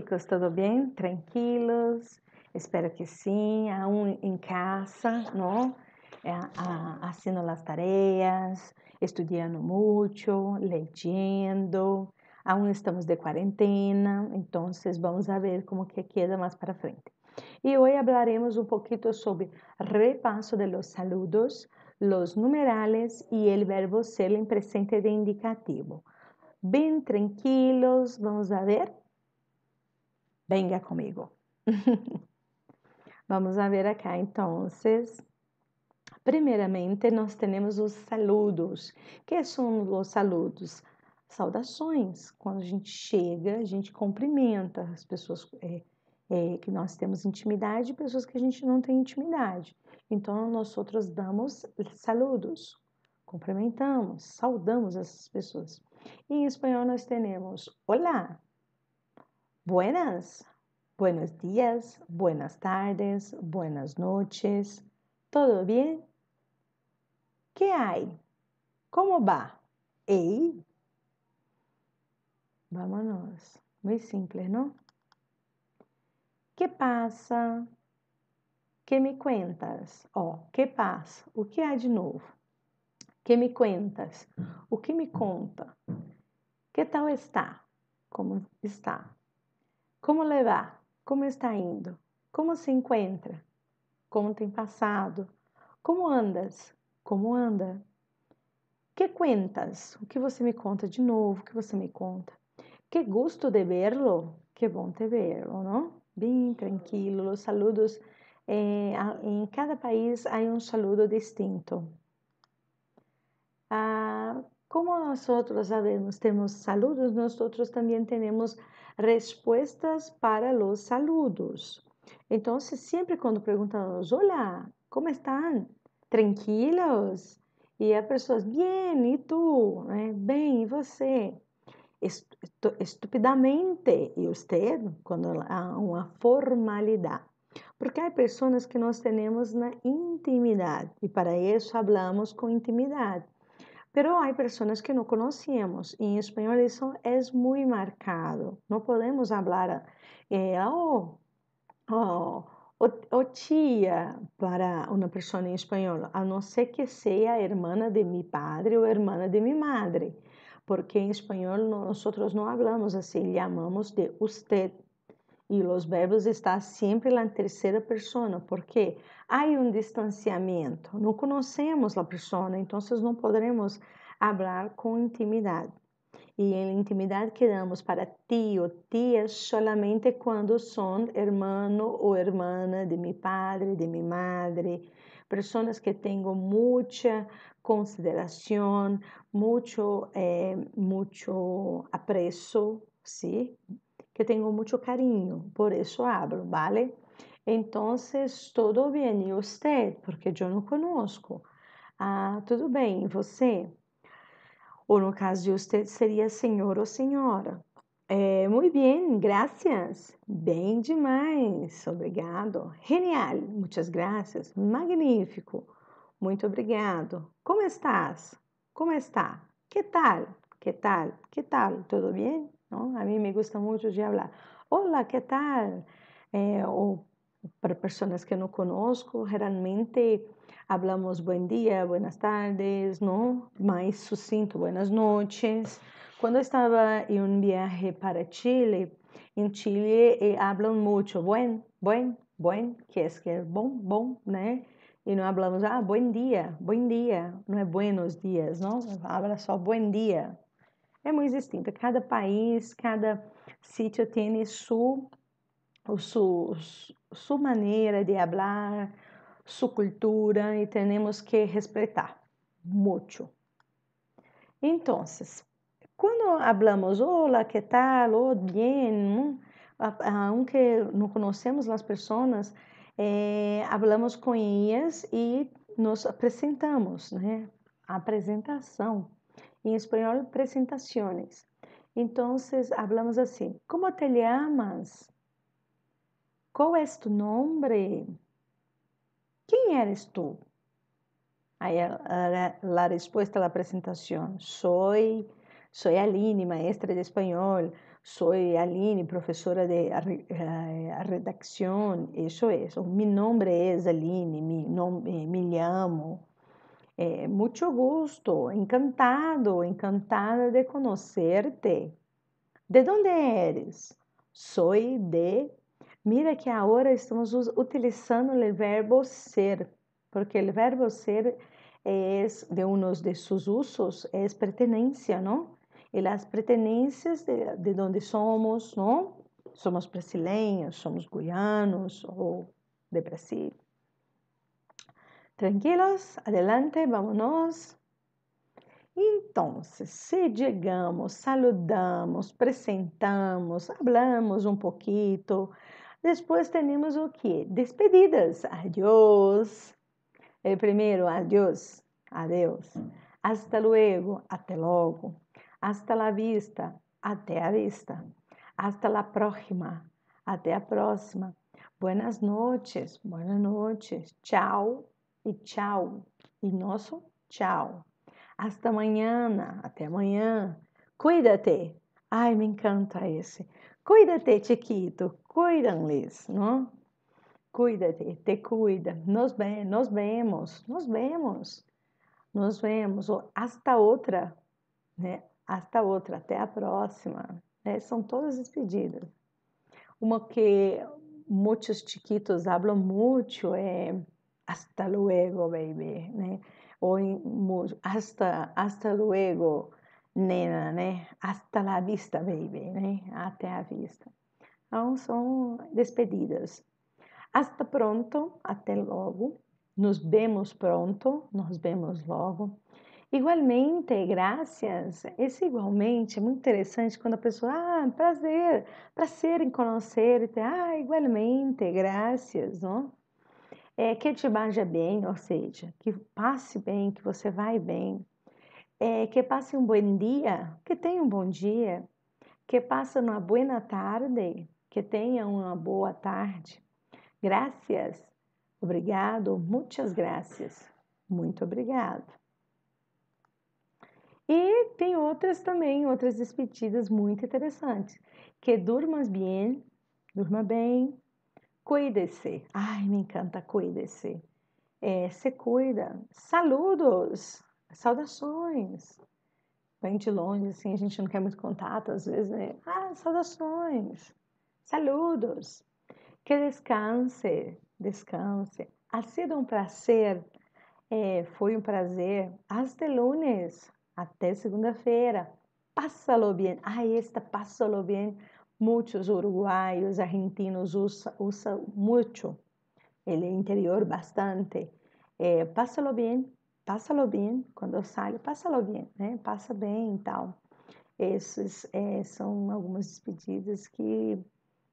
chicos, tudo bem? Tranquilos? Espero que sim. Aún em casa, não? É, haciendo as tarefas, estudando muito, leyendo. Aún estamos de quarentena, então vamos ver como que queda mais para frente. E hoje hablaremos um pouquinho sobre repasso de los saludos, los numerales e el verbo ser em presente de indicativo. Bem tranquilos, vamos a ver? Venga comigo. Vamos a ver acá, então. Primeiramente, nós temos os saludos. que são os saludos? Saudações. Quando a gente chega, a gente cumprimenta as pessoas é, é, que nós temos intimidade e pessoas que a gente não tem intimidade. Então, nós outros damos saludos, cumprimentamos, saudamos essas pessoas. Em espanhol, nós temos olá, Buenas, buenos días, buenas tardes, buenas noches. ¿Todo bien? ¿Qué hay? ¿Cómo va? Ei. Vámonos. Muy simple, ¿no? ¿Qué pasa? ¿Qué me cuentas? Ó, oh, que passa? O que há de novo? Que me cuentas? O que me conta? Que tal está? Como está? Como levar? Como está indo? Como se encontra? Como tem passado? Como andas? Como anda? Que cuentas? O que você me conta de novo? O que você me conta? Que gosto de verlo? Que bom te verlo, não? Bem tranquilo. Os saludos eh, em cada país há um saludo distinto. Como nós sabemos, temos saludos, nós também temos respostas para os saludos. Então, sempre quando perguntamos, olá, como estão? Tranquilos? E a pessoa, bem, e tu? Né? Bem, e você? Estupidamente, e você? Quando há uma formalidade. Porque há pessoas que nós temos na intimidade, e para isso falamos com intimidade. Pero hay personas que no conocemos y en español eso es muy marcado. No podemos hablar, eh, oh, oh, oh, tía para una persona en español, a no ser que sea hermana de mi padre o hermana de mi madre, porque en español nosotros no hablamos así, llamamos de usted. E os verbos estão sempre na terceira pessoa, porque há um distanciamento, não conhecemos a pessoa, então não poderemos falar com intimidade. E em intimidade quedamos para tio, tia, solamente quando são hermano ou hermana de meu padre, de minha madre, pessoas que tenho muita consideração, muito, eh, muito apreço, sim, que tenho muito carinho, por isso hablo, ¿vale? Então, todo bem, e você? Porque eu não conosco. Ah, tudo bem, e você? Ou no caso de você, seria senhor ou senhora. É, muito bem, graças. Bem demais, obrigado. Genial, muitas graças. Magnífico, muito obrigado. Como estás? Como está? Que tal? Que tal? Que tal? Tudo bem? ¿No? A mí me gusta mucho de hablar, hola, ¿qué tal? Eh, o para personas que no conozco, generalmente hablamos buen día, buenas tardes, ¿no? Más sucinto, buenas noches. Cuando estaba en un viaje para Chile, en Chile eh, hablan mucho, buen, buen, buen, que es que es bom, bom, ¿no? E não hablamos, ah, buen dia, buen dia, não é buenos dias, não? Habla só buen dia, é muito distinto. Cada país, cada sítio tem sua, maneira de falar, sua cultura e temos que respeitar muito. Então, quando falamos olá, que tal, oh, bien, aunque não conhecemos as pessoas, eh, falamos com elas e nos apresentamos, né? A apresentação. Em espanhol, presentações. Então, hablamos assim: Como te llamas? Qual é tu nome? Quem eres tu? Aí a, a, a resposta da apresentação: Soy Sou Aline, maestra de espanhol. Sou Aline, professora de redação. Isso é. Mi nome é Aline, nome, me chamo. Eh, muito gosto, encantado, encantada de conhecerte. ¿De onde eres? Sou de. Mira que agora estamos utilizando o verbo ser, porque o verbo ser é de unos de seus usos é pertenencia, não? E as pertenencias de, de onde somos, não? Somos brasileiros, somos guianos ou de Brasil. Tranquilos, adelante, vámonos. Então, se chegamos, saludamos, apresentamos, hablamos um pouquinho, depois temos o que? Despedidas. Adiós. El primeiro, adiós, adeus. Hasta luego, até logo. Hasta la vista, até a vista. Hasta la próxima, até a próxima. Buenas noches, buenas noches. Tchau e tchau. E nosso tchau. Hasta amanhã, até amanhã. Cuida-te. Ai, me encanta esse. Cuida-te, chiquito. Cuidam-lhes, não? Cuida-te, te cuida. Nos, ve nos vemos, nos vemos. Nos vemos. hasta outra, né? Hasta outra, até a próxima. Né? São todas despedidas. Uma que muitos chiquitos falam muito é hasta luego, baby, né? ou hasta, hasta luego, nena, né? Hasta la vista, baby, né? Até a vista. Então, são despedidas. Hasta pronto, até logo. Nos vemos pronto, nos vemos logo. Igualmente, graças. Esse igualmente é muito interessante quando a pessoa, ah, prazer, prazer em conhecer, ah, igualmente, graças, não? É, que te veja bem, ou seja, que passe bem, que você vai bem, é, que passe um bom dia, que tenha um bom dia, que passe uma boa tarde, que tenha uma boa tarde. Graças, obrigado, muitas graças, muito obrigado. E tem outras também, outras despedidas muito interessantes. Que durmas bem, durma bem, Cuide-se. Ai, me encanta, cuide-se. É, se cuida. Saludos, saudações. Vem de longe, assim, a gente não quer muito contato, às vezes, né? Ah, saudações, saludos. Que descanse, descanse. Ha sido um prazer, é, foi um prazer. Hasta lunes, até segunda-feira. Pásalo bem. Ai, esta pásalo bem muitos uruguaios, argentinos usam usa muito el interior bastante. Eh, pásalo bem, pásalo bem, quando sai, pásalo bem, né? Passa bem e tal. Esses é, são algumas despedidas que,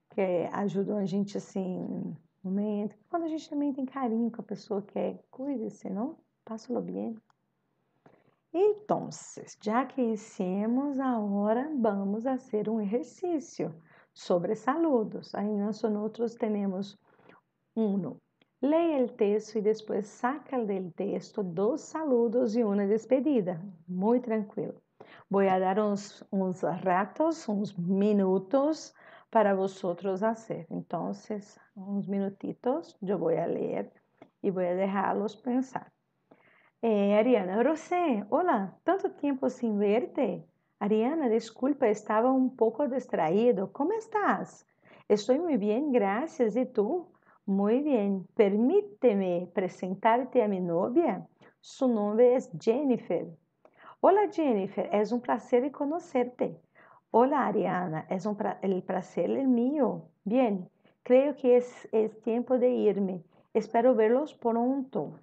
que ajudam a gente assim, momento. Quando a gente também tem carinho com a pessoa que é, cuide-se, não? Pásalo bem. Então, já que hicimos, agora vamos fazer um exercício sobre saludos. Aí nós outros temos um. Leia o texto e depois saca do texto dois saludos e uma despedida. Muito tranquilo. Vou dar uns, uns ratos, uns minutos para vosotros hacer. Então, uns minutitos, eu vou ler e vou deixá-los pensar. Eh, Ariana, Rosé, olá, tanto tempo sem verte. Ariana, desculpa, estava um pouco distraído. Como estás? Estou muito bem, graças. E tu? Muito bem. Permíteme apresentar-te a minha novia. Su nome é Jennifer. Olá, Jennifer. É um prazer conhecer-te. Olá, Ariana. É um pra... el prazer é meu. Bem, creio que é, é tempo de irme. Espero verlos pronto.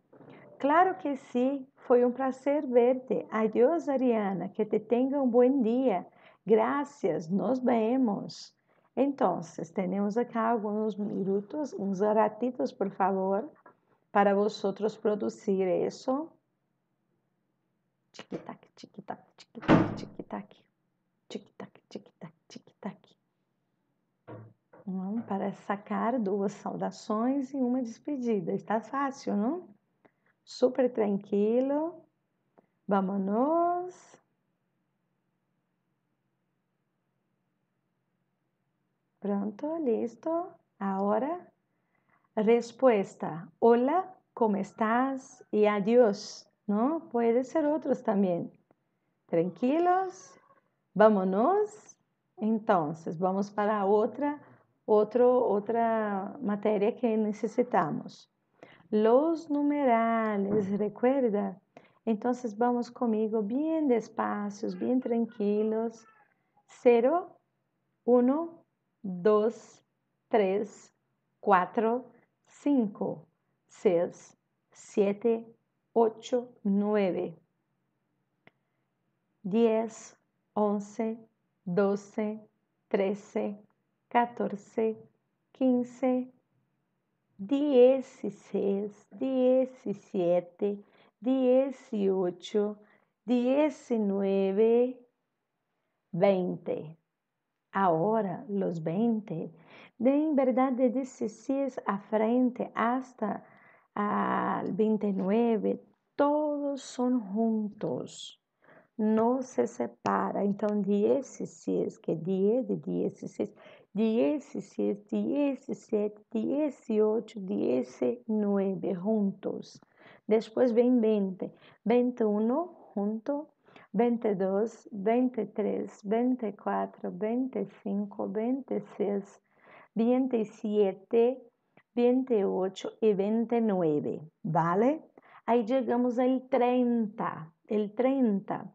Claro que sim, foi um prazer ver-te. Adiós, Ariana, que te tenha um bom dia. Graças, nos vemos. Então, temos aqui alguns minutos, uns ratitos, por favor, para vosotros produzir isso. Tic-tac, tic-tac, tic-tac, tic-tac. Tic-tac, tic-tac, tic-tac. Para sacar duas saudações e uma despedida. Está fácil, não? súper tranquilo. Vámonos. Pronto, listo. Ahora, respuesta. Hola, ¿cómo estás? Y adiós, ¿no? Puede ser otros también. Tranquilos. Vámonos. Entonces, vamos para otra, otro, otra materia que necesitamos. Los numerales, recuerda. Entonces, vamos conmigo bien despacios, bien tranquilos. Cero, uno, dos, tres, cuatro, cinco, seis, siete, ocho, nueve, diez, once, doce, trece, catorce, quince, dieciséis, diecisiete, dieciocho, diecinueve, veinte. Ahora los 20, de en verdad de 16 a frente hasta al 29, todos son juntos, no se separa. Então, 16, que é 10 de 16, 16, 17, 18, 19, juntos. Depois vem 20, 21, junto, 22, 23, 24, 25, 26, 27, 28 y 29, ¿vale? Ahí llegamos al 30, el 30.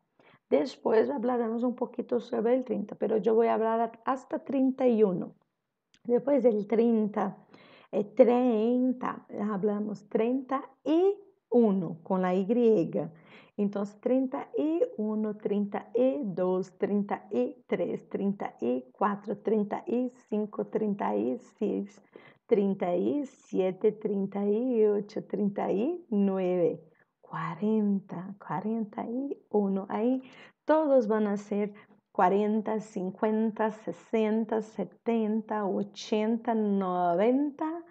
Después hablaremos un poquito sobre el 30, pero yo voy a hablar hasta 31. Después del 30, 30, hablamos 31 con la Y. Então, 31, 32, 33, 34, 35, 36, 37, 38, 39, 40, 41. Aí todos vão ser 40, 50, 60, 70, 80, 90,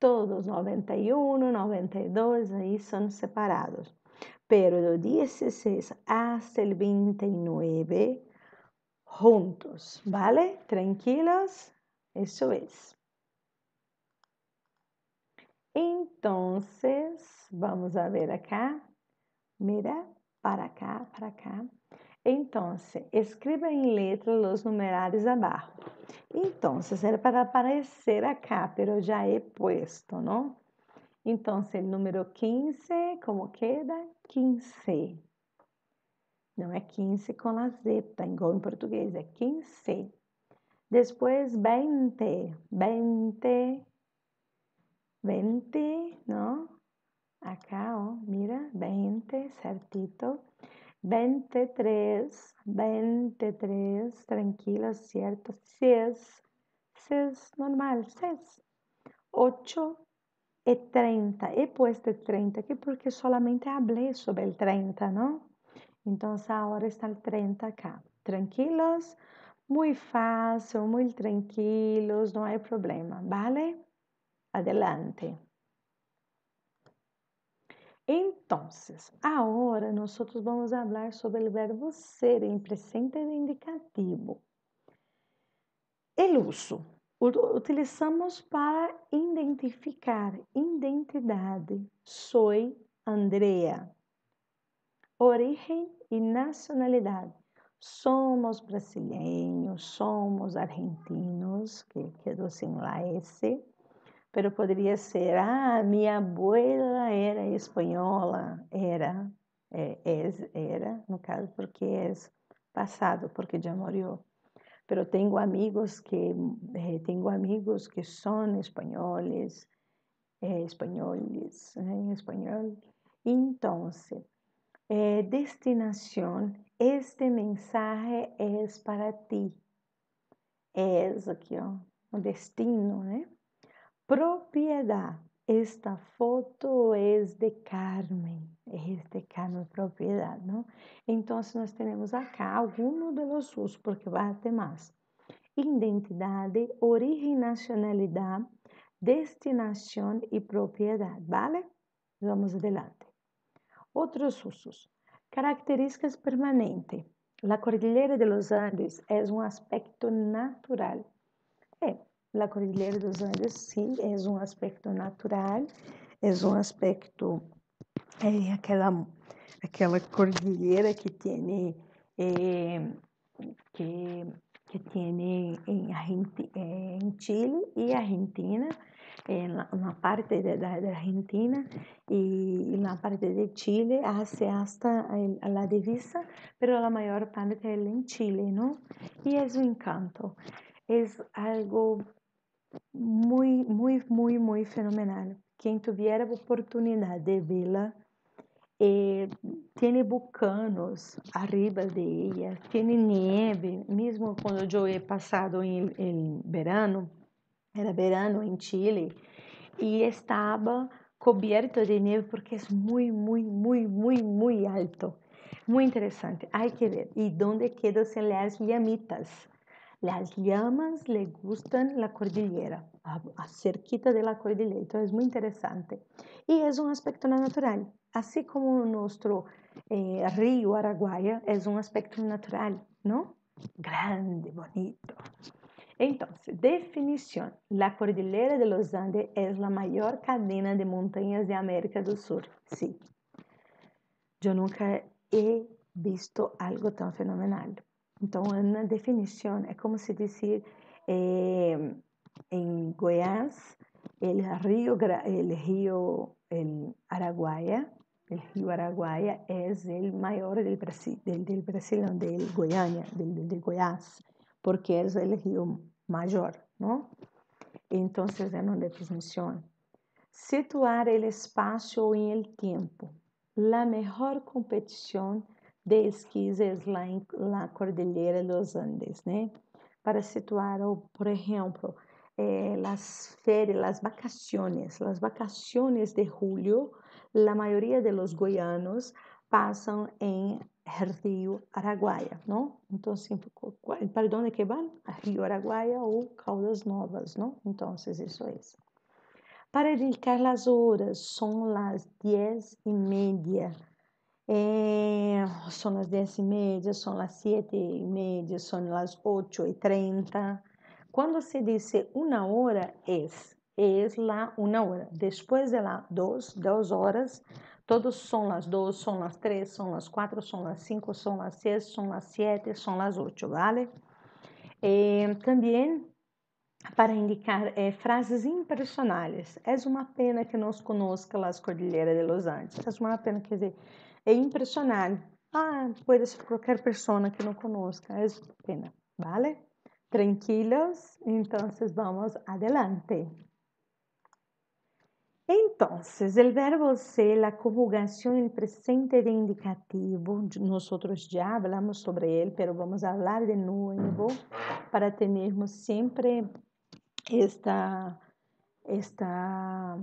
todos 91, 92, aí são separados pero del 16 hasta el 29 juntos, ¿vale? Tranquilos, eso es. Entonces, vamos a ver acá. Mira, para acá, para acá. Entonces, escriba en letra los numerales abajo. Entonces, era para aparecer acá, pero ya he puesto, ¿no? Então, o número 15, como queda? 15. Não é 15 com a Z, igual em português, é 15. Depois, 20, 20, 20, não? Acá, ó, mira, 20, certito. 23, 23, tranquila, certo? 6, 6, normal, 6. 8, e 30. He puesto 30 aqui porque solamente falei sobre o 30, não? Então, agora está o 30 acá. Tranquilos? Muito fácil, muito tranquilos, não há problema, ¿vale? Adelante. Então, agora nós vamos falar sobre o verbo ser em presente indicativo. O uso utilizamos para identificar identidade. Sou Andrea. Origem e nacionalidade. Somos brasileiros, somos argentinos, que quedou sem lá esse, pero poderia ser, ah, minha abuela era espanhola, era, é, era, no caso, porque é passado, porque já morreu pero tengo amigos que, eh, tengo amigos que son españoles, eh, españoles, en español. Entonces, eh, destinación, este mensaje es para ti. Es aquí, ó, o destino, né? Propiedad. Esta foto es de Carmen, es de Carmen propiedad, ¿no? Entonces nós temos acá algunos de los usos, porque vai ter mais. Identidade, origem, nacionalidade, destinação e propriedade, ¿vale? Vamos adelante. Outros usos. Características permanentes. La cordillera de los Andes es un aspecto natural É, a Cordilheira dos Andes, sim, é um aspecto natural, é um aspecto, é aquela, aquela cordilheira que tem, é, que, que tem em, em Chile e Argentina, en una parte de la, de Argentina y en la parte de Chile hace hasta el, la divisa, pero la mayor parte es en Chile, ¿no? Y es un encanto, es algo muy, muy, muy, muy fenomenal. Quien tuviera oportunidad de verla, eh, tiene vulcanos arriba de ella, tiene nieve, mesmo quando eu he passado em, em verano, era verano em Chile, e estava coberto de neve porque é muito, muito, muito, muito, muito alto. Muito interessante. Há que ver. E onde quedam as llamitas? As llamas le gustan la cordillera, a, cerquita de la cordillera. Então, é muito interessante. E é um aspecto natural. Assim como o nosso eh, rio Araguaia é um aspecto natural, não? Grande, bonito. Entonces, definición. La cordillera de los Andes es la mayor cadena de montañas de América del Sur. Sí. Yo nunca he visto algo tan fenomenal. Entonces, una definición es como si decir eh, en Goiás, el río, el río el Araguaia, el río Araguaia es el mayor del Brasil, del, del Brasil, del Goiânia, del, de Goiás porque es el río mayor, ¿no? Entonces, es una definición. Situar el espacio en el tiempo. La mejor competición de esquís es la, la Cordillera de los Andes, ¿no? Para situar, por ejemplo, eh, las ferias, las vacaciones, las vacaciones de julio, la mayoría de los goianos pasan en Rio Araguaia, não? Então, assim, para onde que? A Rio Araguaia ou Caldas Novas, não? Então, isso é isso. Para indicar as horas, são as dez e meia. Eh, são as dez e meia, são as sete e meia, são as oito e trinta. Quando se diz uma hora, é, é lá uma hora. Depois de lá, duas, duas horas, Todos son las dos, son las tres, son las cuatro, son las cinco, son las seis, son las siete, son las ocho, ¿vale? Eh, también para indicar eh, frases impersonais. É uma pena que não conozca as cordilheras de los Andes. É uma pena, quer dizer, é impressional. Ah, pode ser qualquer pessoa que não conozca. É pena, ¿vale? Tranquilos, então vamos adelante. Entonces, el verbo ser, la conjugación en presente de indicativo, nosotros ya hablamos sobre él, pero vamos a hablar de nuevo para tenermos siempre esta, esta,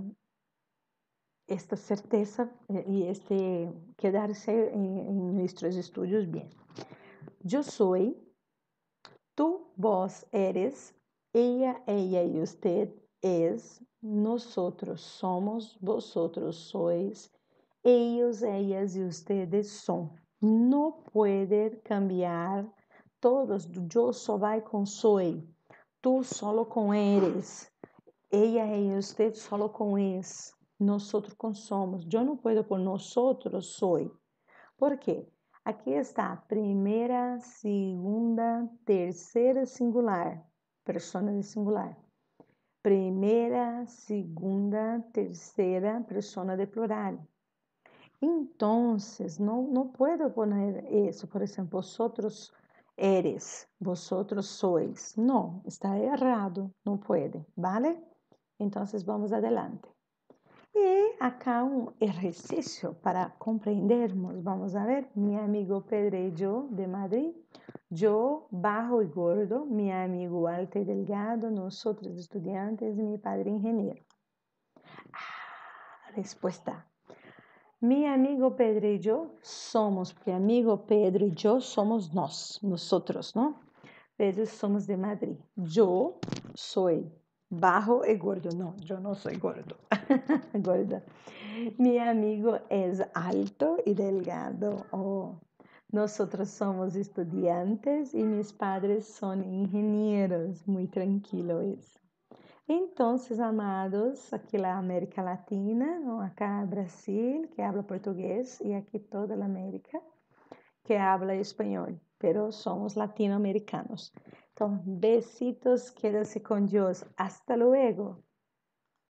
esta certeza eh, y este quedarse en, en nuestros estudios bien. Yo soy, tú, vos eres, ella, ella y usted es, nosotros somos, vosotros sois, ellos, ellas y ustedes son. No puede cambiar todos. Yo soy con soy. Tú solo con eres. Ella, ella, usted solo con es. Nosotros somos. Yo no puedo por nosotros soy. ¿Por qué? Aqui está primeira, segunda, terceira singular, persona de singular primeira, segunda, terceira persona de plural. Entonces, no, no puedo poner eso, por ejemplo, vosotros eres, vosotros sois. No, está errado, no puede, ¿vale? Entonces, vamos adelante. E acá um exercício para compreendermos. Vamos a ver, mi amigo Pedro de Madrid Yo, bajo y gordo, mi amigo alto y delgado, nosotros estudiantes, mi padre ingeniero. Ah, respuesta. Mi amigo Pedro y yo somos, mi amigo Pedro y yo somos nos, nosotros, ¿no? Pero somos de Madrid. Yo soy bajo y gordo. No, yo no soy gordo. Gorda. Mi amigo es alto y delgado. Oh, Nosotros somos estudiantes y mis padres son ingenieros. Muy tranquilo isso. Então, amados, aqui na América Latina, acá Brasil, que habla português, e aqui toda a América, que habla espanhol, pero somos latino-americanos. Então, besitos, quédase com Deus. Hasta luego.